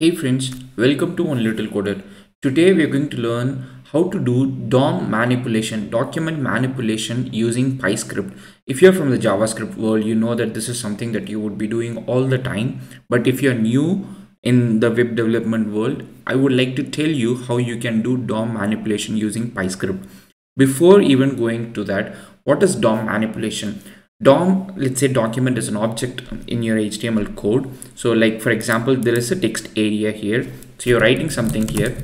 Hey friends, welcome to One Little Coder. Today we are going to learn how to do DOM manipulation, document manipulation using PyScript. If you're from the JavaScript world, you know that this is something that you would be doing all the time. But if you're new in the web development world, I would like to tell you how you can do DOM manipulation using PyScript. Before even going to that, what is DOM manipulation? DOM, let's say document is an object in your HTML code. So like for example, there is a text area here. So you're writing something here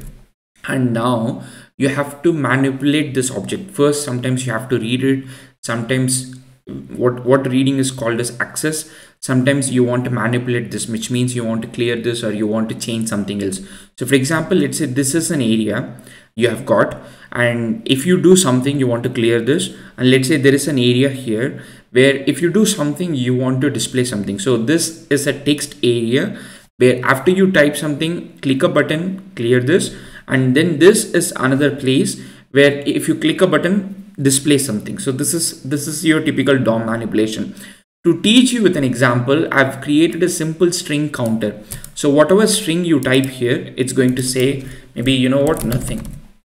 and now you have to manipulate this object. First, sometimes you have to read it. Sometimes what, what reading is called as access. Sometimes you want to manipulate this, which means you want to clear this or you want to change something else. So for example, let's say this is an area you have got and if you do something you want to clear this and let's say there is an area here where if you do something you want to display something. So this is a text area where after you type something click a button clear this and then this is another place where if you click a button display something. So this is this is your typical DOM manipulation. To teach you with an example I've created a simple string counter. So whatever string you type here it's going to say maybe you know what nothing.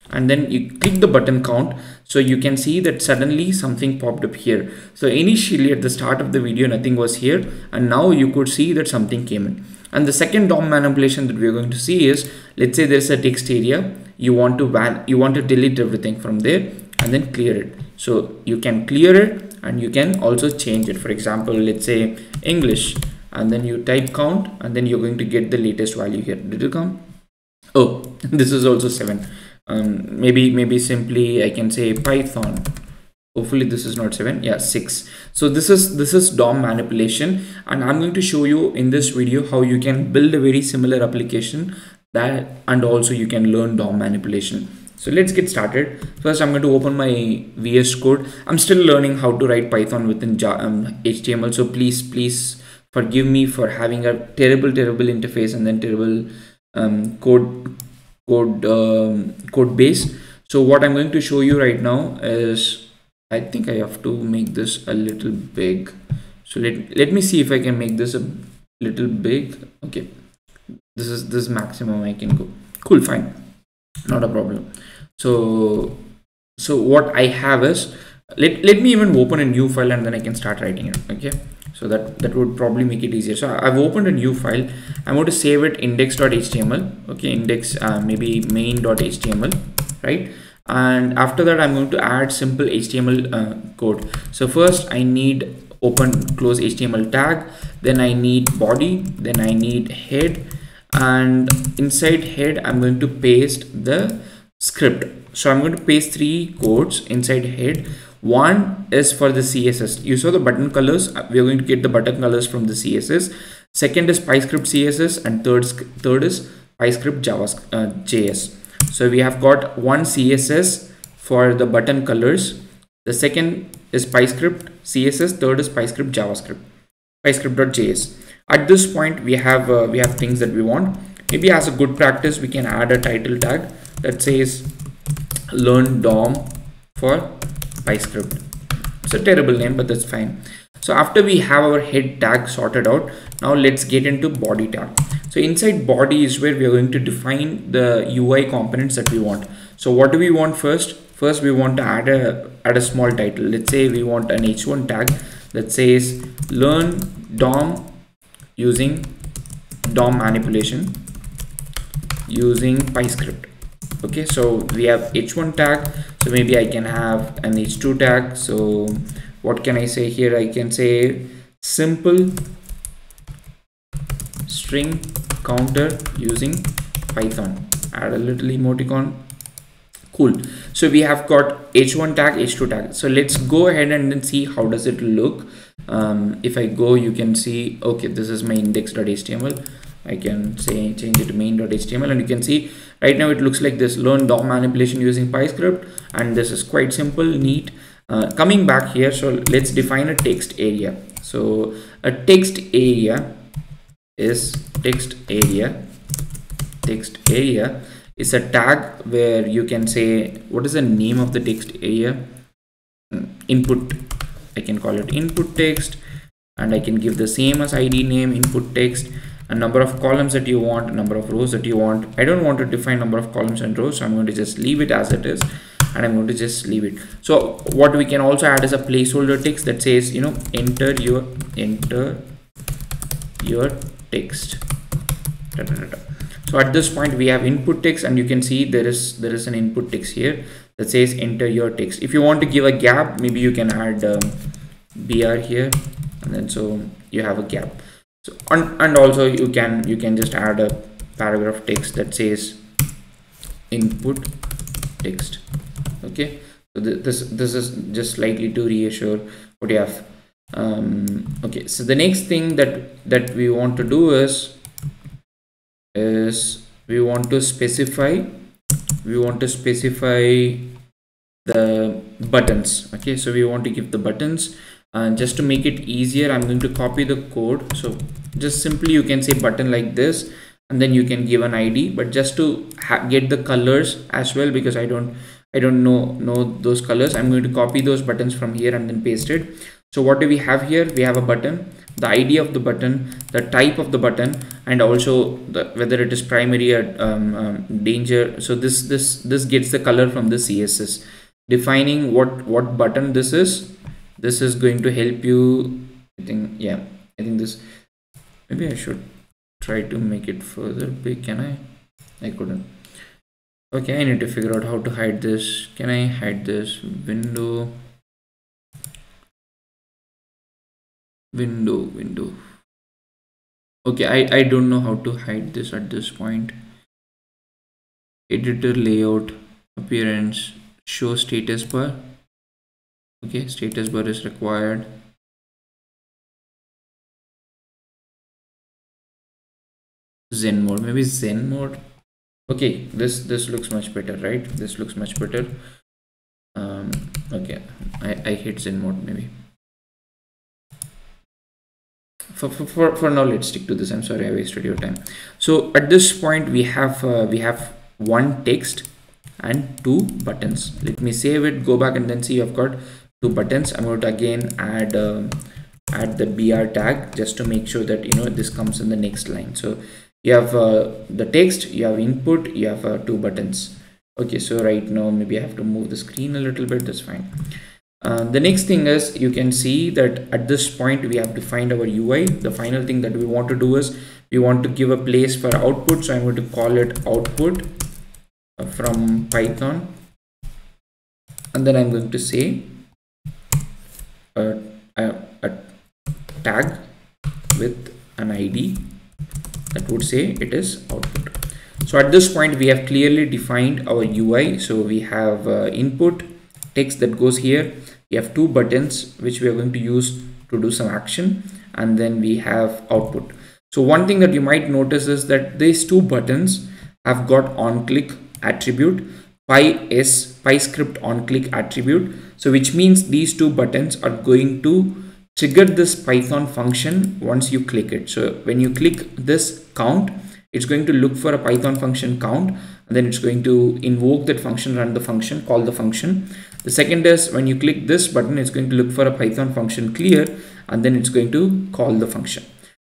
And then you click the button count so you can see that suddenly something popped up here. So initially at the start of the video nothing was here and now you could see that something came in. And the second DOM manipulation that we're going to see is let's say there's a text area you want to van you want to delete everything from there and then clear it. So you can clear it and you can also change it. For example let's say English and then you type count and then you're going to get the latest value here. Did it come? Oh this is also 7 um, maybe maybe simply I can say Python. Hopefully this is not 7 yeah 6 so this is this is DOM manipulation. And I'm going to show you in this video how you can build a very similar application that and also you can learn DOM manipulation. So let's get started. First I'm going to open my VS code. I'm still learning how to write Python within um, HTML so please please forgive me for having a terrible terrible interface and then terrible um, code code um, code base. So what i'm going to show you right now is i think i have to make this a little big. So let, let me see if i can make this a little big. Okay. This is this maximum i can go. Cool fine. Not a problem. So so what i have is let, let me even open a new file and then i can start writing it. Okay so that that would probably make it easier. So i've opened a new file. I'm going to save it index.html okay index uh, maybe main.html right? And after that i'm going to add simple html uh, code. So first i need open close html tag. Then i need body. Then i need head. And inside head i'm going to paste the script. So i'm going to paste three codes inside head one is for the css you saw the button colors. Uh, we are going to get the button colors from the css second is pyscript css and third third is pyscript javascript uh, js so we have got one css for the button colors. The second is pyscript css third is pyscript javascript pyscript.js at this point we have uh, we have things that we want. Maybe as a good practice we can add a title tag that says learn dom for PyScript. It's a terrible name, but that's fine. So after we have our head tag sorted out, now let's get into body tag. So inside body is where we are going to define the UI components that we want. So what do we want first? First, we want to add a add a small title. Let's say we want an h1 tag that says learn DOM using DOM manipulation using PyScript okay so we have h1 tag so maybe i can have an h2 tag. So what can i say here? I can say simple string counter using python. Add a little emoticon. Cool. So we have got h1 tag h2 tag. So let's go ahead and then see how does it look. Um, if i go you can see okay this is my index.html I can say change it to main.html and you can see right now it looks like this learn DOM manipulation using PyScript and this is quite simple neat. Uh, coming back here so let's define a text area. So a text area is text area text area is a tag where you can say what is the name of the text area? Hmm, input I can call it input text and I can give the same as ID name input text a number of columns that you want a number of rows that you want. I don't want to define number of columns and rows so i'm going to just leave it as it is and i'm going to just leave it. So what we can also add is a placeholder text that says you know enter your enter your text. Da, da, da, so at this point we have input text and you can see there is there is an input text here that says enter your text. If you want to give a gap maybe you can add um, br here and then so you have a gap so and, and also you can you can just add a paragraph text that says input text. Okay? So th this this is just slightly to reassure what you have. Um, okay. So the next thing that that we want to do is is we want to specify we want to specify the buttons. Okay? So we want to give the buttons and just to make it easier i'm going to copy the code. So just simply you can say button like this and then you can give an id but just to get the colors as well because i don't I don't know know those colors I'm going to copy those buttons from here and then paste it. So what do we have here? We have a button the ID of the button the type of the button and also the, whether it is primary or um, um, danger. So this this this gets the color from the CSS defining what what button this is this is going to help you. I think yeah I think this maybe I should try to make it further big. Can I? I couldn't. Okay i need to figure out how to hide this. Can i hide this window? Window window. Okay i i don't know how to hide this at this point. Editor layout appearance show status bar okay status bar is required. Zen mode maybe zen mode. Okay this this looks much better right? This looks much better. Um okay i i hit zen mode maybe. For, for, for now let's stick to this. I'm sorry i wasted your time. So at this point we have uh, we have one text and two buttons. Let me save it go back and then see. I've got two buttons. I'm going to again add uh, add the br tag just to make sure that you know this comes in the next line. So you have uh, the text you have input you have uh, two buttons. Okay so right now maybe i have to move the screen a little bit that's fine. Uh, the next thing is you can see that at this point we have defined our UI the final thing that we want to do is we want to give a place for output so I'm going to call it output uh, from Python. And then I'm going to say a, a, a tag with an ID that would say it is output. So at this point we have clearly defined our UI so we have uh, input text that goes here. We have two buttons which we are going to use to do some action and then we have output. So one thing that you might notice is that these two buttons have got on click attribute PyS PyScript on click attribute so which means these two buttons are going to trigger this python function once you click it. So when you click this count it's going to look for a python function count and then it's going to invoke that function run the function call the function. The second is when you click this button it's going to look for a python function clear and then it's going to call the function.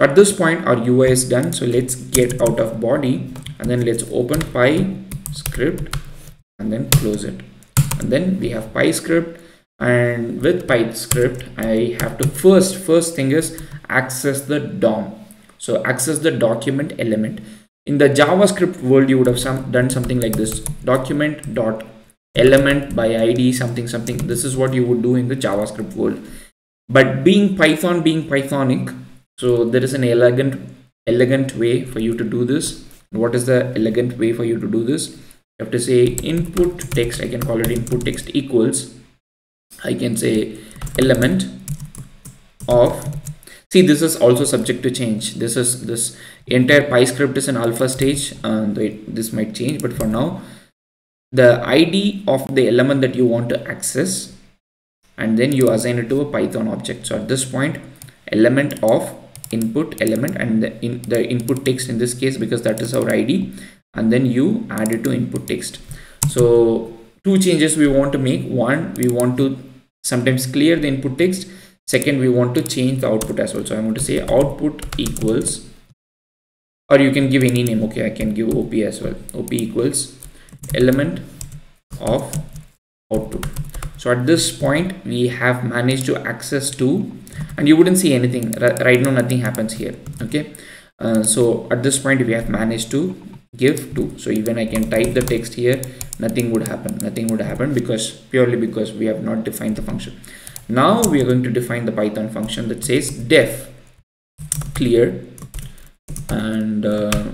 At this point our ui is done. So let's get out of body and then let's open PyScript and then close it and then we have PyScript. And with PyScript I have to first first thing is access the DOM. So access the document element. In the JavaScript world you would have some done something like this. Document dot element by ID something something. This is what you would do in the JavaScript world. But being Python being Pythonic so there is an elegant elegant way for you to do this. What is the elegant way for you to do this have to say input text I can call it input text equals I can say element of see this is also subject to change. This is this entire PyScript is an alpha stage and this might change but for now the ID of the element that you want to access and then you assign it to a Python object. So at this point element of input element and the, in, the input text in this case because that is our ID and then you add it to input text. So two changes we want to make. One we want to sometimes clear the input text. Second we want to change the output as well. So i'm going to say output equals or you can give any name okay? I can give op as well. Op equals element of output. So at this point we have managed to access to and you wouldn't see anything. Right now nothing happens here okay? Uh, so at this point we have managed to give to. So even i can type the text here nothing would happen. Nothing would happen because purely because we have not defined the function. Now we are going to define the python function that says def clear and uh,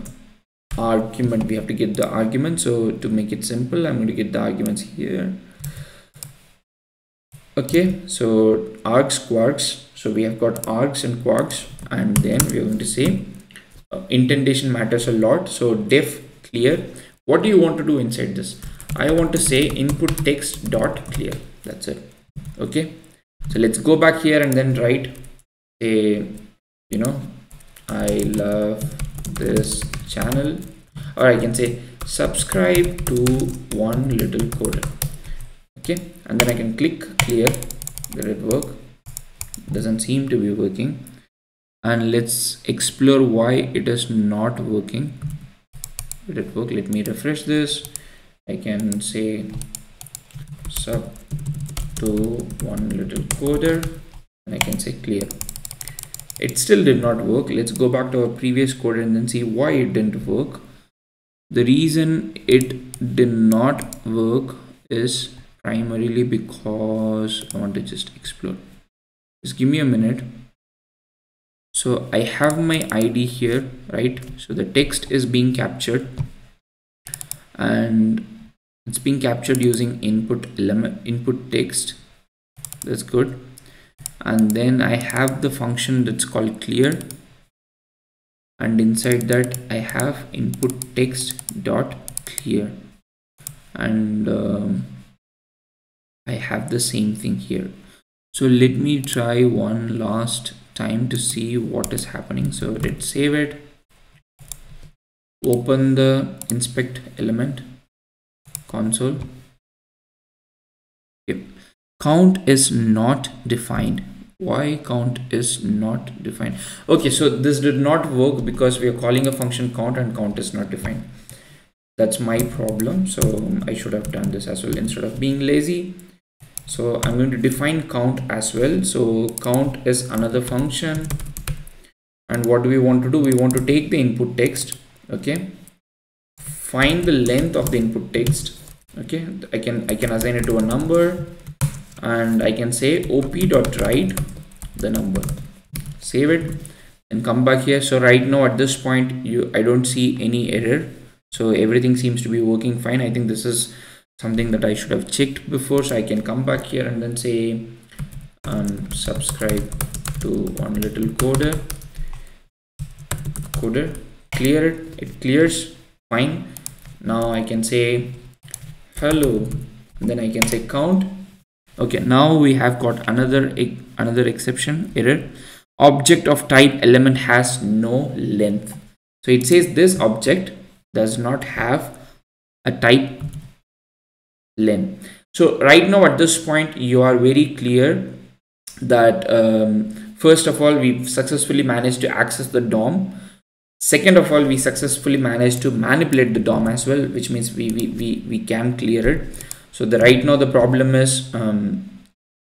argument. We have to get the argument. So to make it simple i'm going to get the arguments here. Okay. So args kwargs. So we have got args and kwargs and then we're going to say indentation matters a lot. So def clear. What do you want to do inside this? I want to say input text dot clear. That's it. Okay? So let's go back here and then write a you know i love this channel. Or i can say subscribe to one little coder okay? And then i can click clear. Did it work? Doesn't seem to be working and let's explore why it is not working. Did it work? Let me refresh this. I can say sub to one little coder and i can say clear. It still did not work. Let's go back to our previous code and then see why it didn't work. The reason it did not work is primarily because I want to just explore. Just give me a minute so I have my ID here right? So the text is being captured. And it's being captured using input element input text. That's good. And then I have the function that's called clear. And inside that I have input text dot clear. And um, I have the same thing here. So let me try one last time to see what is happening. So let's save it. Open the inspect element console. Okay count is not defined. Why count is not defined? Okay so this did not work because we are calling a function count and count is not defined. That's my problem. So i should have done this as well instead of being lazy so i'm going to define count as well. So count is another function. And what do we want to do? We want to take the input text okay? Find the length of the input text okay? I can i can assign it to a number. And I can say op dot write the number. Save it. And come back here. So right now at this point you I don't see any error. So everything seems to be working fine. I think this is something that I should have checked before so I can come back here and then say um, subscribe to one little coder. Coder. Clear it. It clears. Fine. Now I can say hello. And then I can say count. Okay now we have got another another exception error. Object of type element has no length. So it says this object does not have a type length so right now at this point you are very clear that um, first of all we've successfully managed to access the DOM. Second of all we successfully managed to manipulate the DOM as well which means we we, we, we can clear it. So the right now the problem is um,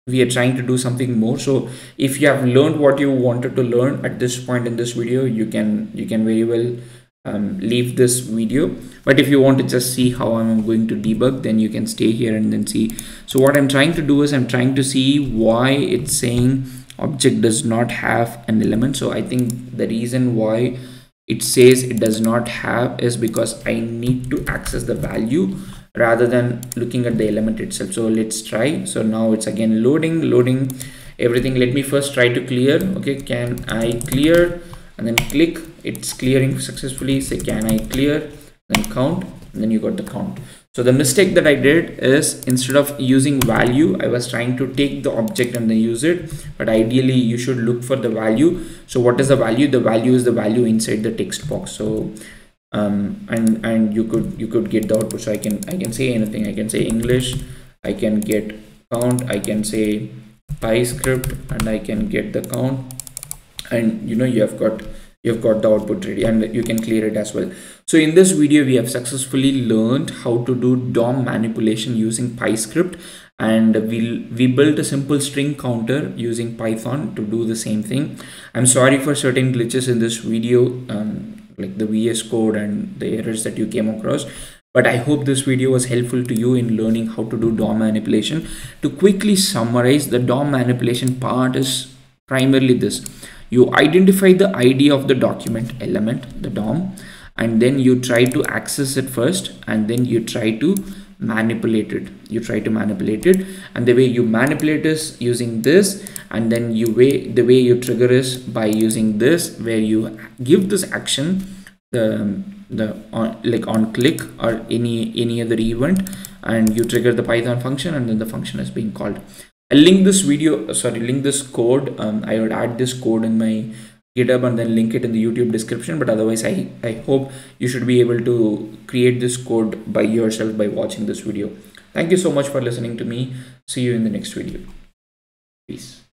we are trying to do something more. So if you have learned what you wanted to learn at this point in this video you can you can very well um, leave this video. But if you want to just see how I'm going to debug then you can stay here and then see. So what I'm trying to do is I'm trying to see why it's saying object does not have an element. So I think the reason why it says it does not have is because I need to access the value rather than looking at the element itself. So let's try. So now it's again loading loading everything. Let me first try to clear. Okay can i clear and then click it's clearing successfully. Say can i clear? Then count. And then you got the count. So the mistake that i did is instead of using value i was trying to take the object and then use it. But ideally you should look for the value. So what is the value? The value is the value inside the text box. So um, and and you could you could get the output. So i can i can say anything. I can say english. I can get count. I can say PyScript and i can get the count and you know you have got you've got the output ready and you can clear it as well. So in this video we have successfully learned how to do dom manipulation using pyscript. And we we built a simple string counter using python to do the same thing. I'm sorry for certain glitches in this video um, like the vs code and the errors that you came across. But i hope this video was helpful to you in learning how to do dom manipulation. To quickly summarize the dom manipulation part is primarily this you identify the id of the document element the dom and then you try to access it first and then you try to manipulate it. You try to manipulate it and the way you manipulate is using this and then you way the way you trigger is by using this where you give this action the the on like on click or any any other event and you trigger the python function and then the function is being called I'll link this video, sorry, link this code. Um, I would add this code in my GitHub and then link it in the YouTube description. But otherwise, I, I hope you should be able to create this code by yourself by watching this video. Thank you so much for listening to me. See you in the next video. Peace.